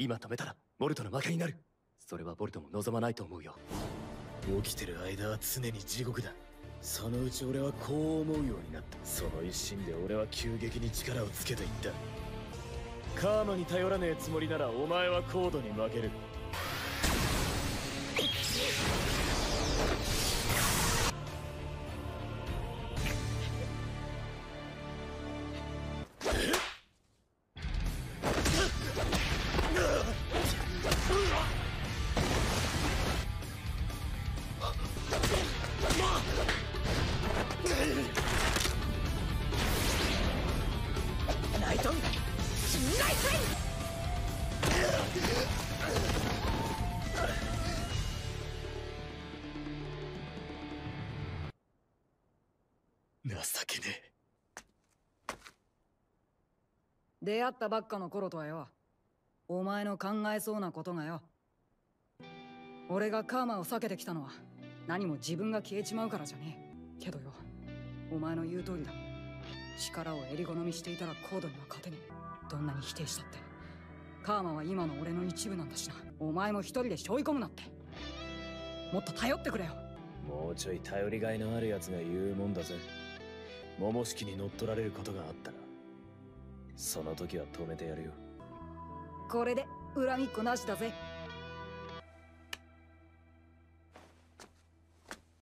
今止めたらボルトの負けになる。それはボルトも望まないと思うよ。起きてる間は常に地獄だ。そのうち俺はこう思うようになった。その一心で俺は急激に力をつけていった。カーノに頼らねえつもりならお前はコードに負ける。ナイトン新ナイ情けねえ。出会ったばっかの頃とはよ。お前の考えそうなことがよ。俺がカーマを避けてきたのは何も自分が消えちまうからじゃねえ。けどよ。お前の言う通りだ。力を襟好みしていたらコードには勝てねえ。どんなに否定したって。カーマは今の俺の一部なんだしな。お前も一人で背負い込むなって。もっと頼ってくれよ。もうちょい頼りがいのあるやつが言うもんだぜ。桃式に乗っ取られることがあったら。その時は止めてやるよ。これで恨みっこなしだぜ